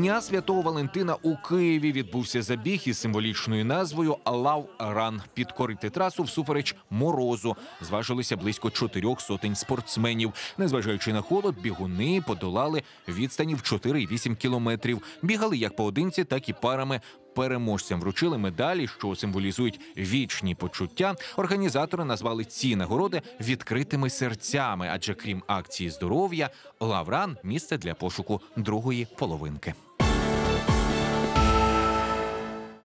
Дня Святого Валентина у Києві відбувся забіг із символічною назвою Лав Ран. Підкорити трасу всупереч морозу. Зважилися близько чотирьох сотень спортсменів. Незважаючи на холод, бігуни подолали відстані в 4,8 кілометрів. Бігали як поодинці, так і парами. Переможцям вручили медалі, що символізують вічні почуття. Організатори назвали ці нагороди відкритими серцями, адже крім акції здоров'я, Лавран місце для пошуку другої половинки.